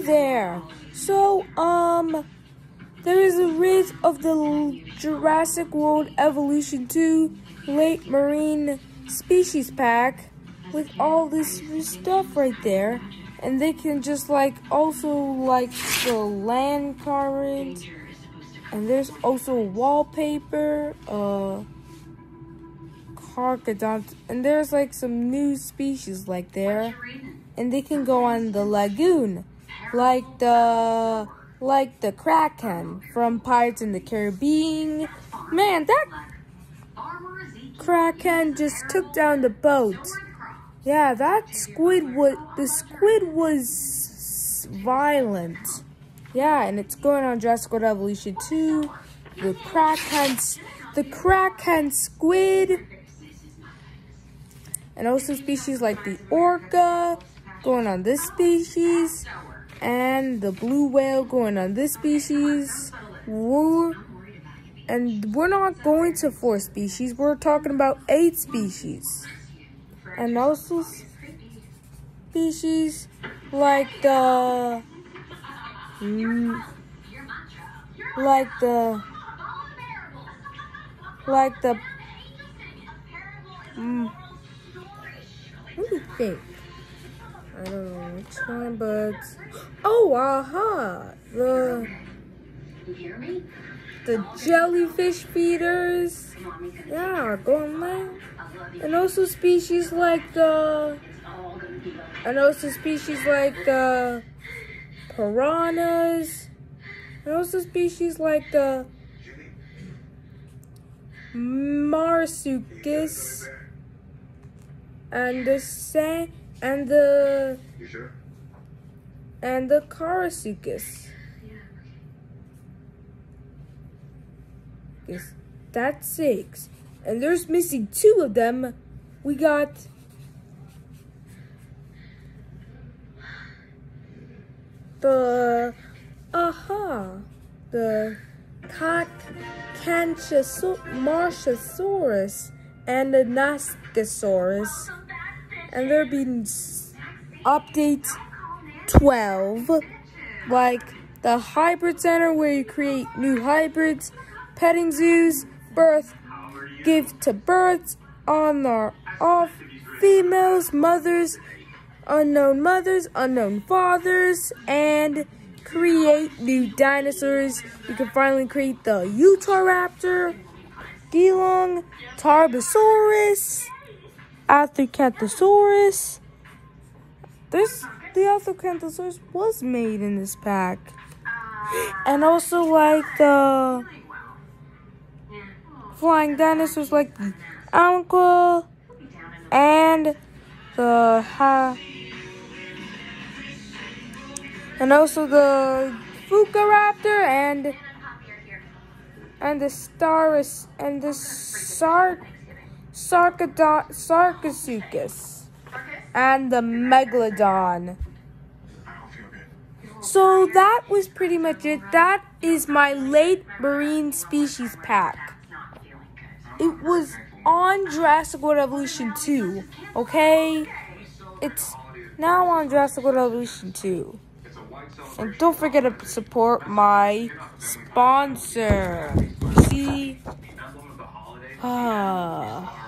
there. So, um, there is a rid of the Jurassic World Evolution 2 Late Marine Species Pack with all this stuff right there. And they can just like also like the land current. And there's also wallpaper, uh, carcadont, and there's like some new species like there. And they can go on the lagoon like the like the Kraken from Pirates in the Caribbean. Man, that Kraken just took down the boat. Yeah, that squid was the squid was violent. Yeah, and it's going on Jurassic World Evolution 2. The Kraken the Kraken squid and also species like the orca going on this species and the blue whale going on this species. We're, and we're not going to four species. We're talking about eight species. And also species like the... Mm, like the... Like the... Mm, what do you think? I don't know which one, but oh, aha! The the jellyfish feeders, yeah, going there, and also species like the, and also species like the piranhas, and also species like the marsupials and the sand and the sure? and the Karasuchus. Yes, that's six. And there's missing two of them. We got the aha the Marchasaurus and the Nascasaurus and there been update 12 like the hybrid center where you create new hybrids petting zoos birth give to births on or off females mothers unknown mothers unknown fathers and create new dinosaurs. You can finally create the Utahraptor Gelong Tarbosaurus Acanthosaurus. This the Acanthosaurus was made in this pack. And also like the flying dinosaurs like the Anqua and the ha and also the Fukuiraptor and and the Starus and the Sar Sarcosuchus, and the Megalodon. So that was pretty much it. That is my late marine species pack. It was on Jurassic World Evolution 2, okay? It's now on Jurassic World Evolution 2. And don't forget to support my sponsor. See? Ah.